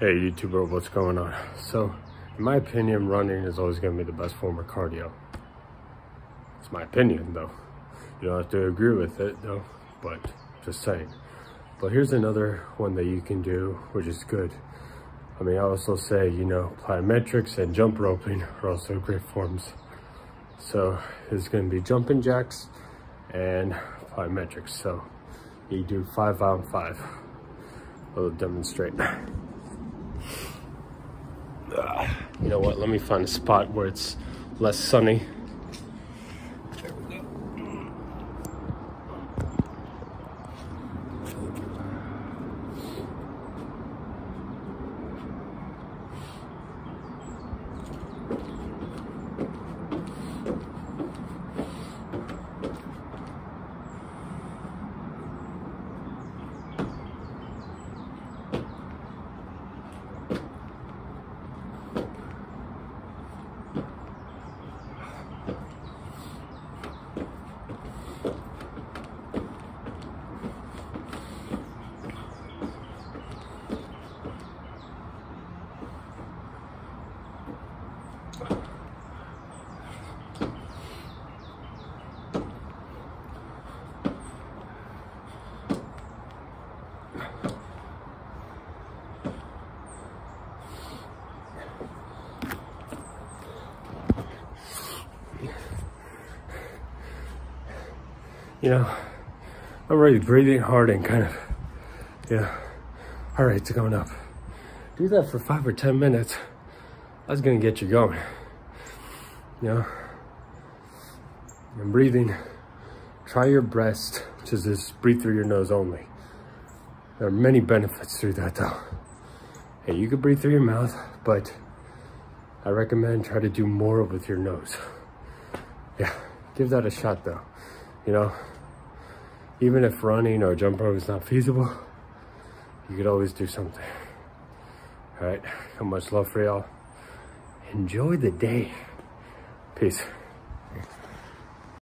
Hey YouTuber, what's going on? So, in my opinion, running is always going to be the best form of cardio. It's my opinion though. You don't have to agree with it though, but just saying. But here's another one that you can do, which is good. I mean, I also say, you know, plyometrics and jump roping are also great forms. So it's going to be jumping jacks and plyometrics. So you do five on five. I'll demonstrate. You know what? Let me find a spot where it's less sunny. You know, I'm already breathing hard and kind of, yeah, heart rate's going up. Do that for five or 10 minutes. That's gonna get you going. You know, and breathing, try your breast to just breathe through your nose only. There are many benefits through that though. Hey, you can breathe through your mouth, but I recommend try to do more with your nose. Yeah, give that a shot though. You know, even if running or jump rope is not feasible, you could always do something. All right, how much love for y'all. Enjoy the day. Peace.